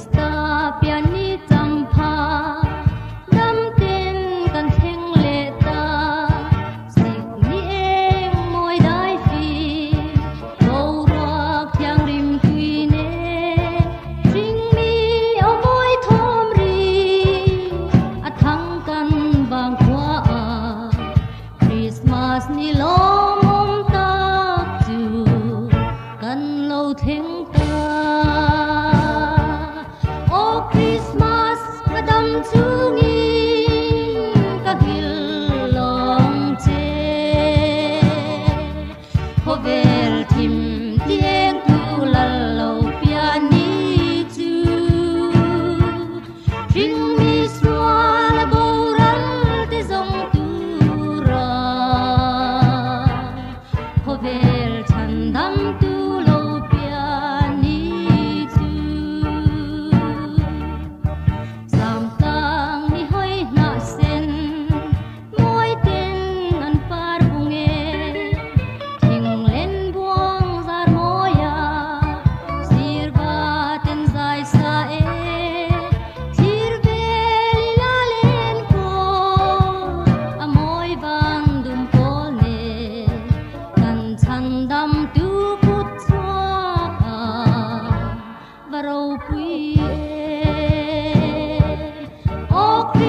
estão.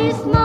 Christmas.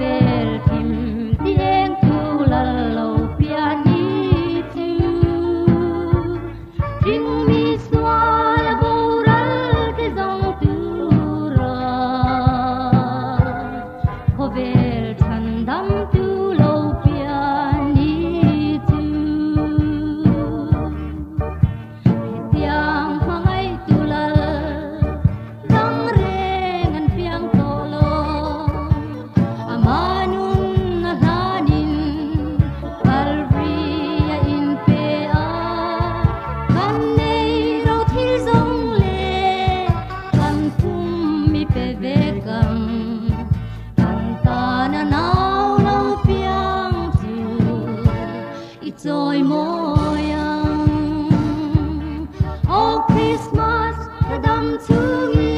of. to me.